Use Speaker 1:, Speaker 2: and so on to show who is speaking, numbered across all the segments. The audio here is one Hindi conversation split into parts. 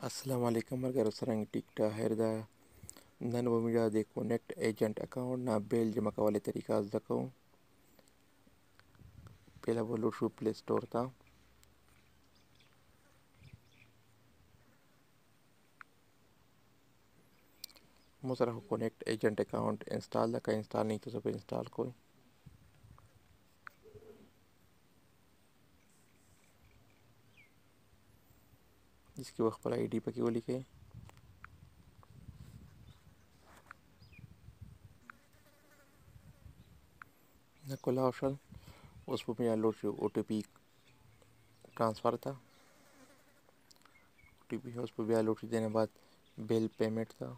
Speaker 1: असलम सरंग टिकटा हेरदा नन वमीडा दे कोनेक्ट एजेंट अकाउंट ना बेल जमा का वाले तरीका दखो पहला बोलो शू प्ले स्टोर था मुसरा कोनेक्ट एजेंट अकाउंट इंस्टॉल दखा इंस्टॉल नहीं तो सब इंस्टॉल कोई जिसकी वक्त पर आई डी पकी वो लिखे। खुला ऑप्शन, उस पर मेरा load O T P transfer था। ओ टी पी उस पर भी लोड देने बाद बिल पेमेंट था।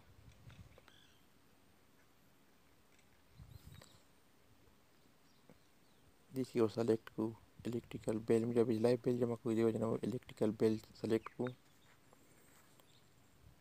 Speaker 1: जिसकी और सेलेक्ट को इलेक्ट्रिकल बिल में जब बिजलाई बिल जमा कोई देगा इलेक्ट्रिकल बिल सेलेक्ट को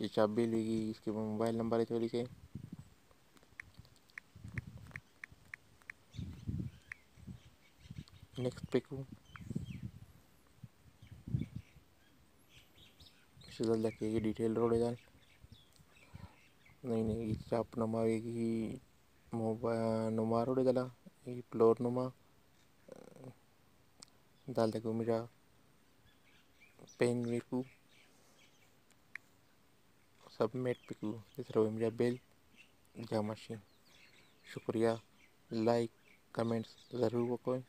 Speaker 1: ये चाबी लेगी, इसके मोबाइल नंबर है तो लिखे। नेक्स्ट पे को जल्द रखिएगी डिटेल रोड जान नहीं नहीं चाप नमा मोबाइल, नुमा रोड दला फ्लोर नुमा। दाल देखो मेरा पेन मेरे को। सबमिट पिकू इसरो मेरा बिल जामाशी शुक्रिया। लाइक कमेंट्स ज़रूर वो कोई